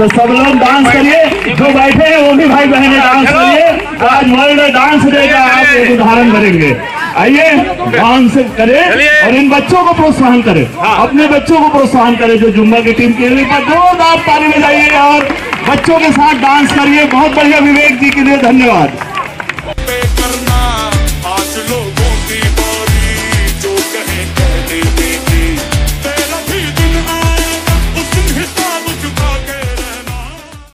तो सब लोग डांस करिए। जो बैठे हैं वो भी भाई बहने डांस करिए। आज वर्ल्ड डांस डे का आप एक उदाहरण करेंगे। आइए डांस करें और इन बच्चों को प्रोत्साहन करें। अपने बच्चों को प्रोत्साहन करें जो जुम्बा की टीम के लिए जोरदार ताली बजाइए और बच्चों के साथ डांस करिए। बहुत बढ़िया विवेक जी के लिए धन्यवाद।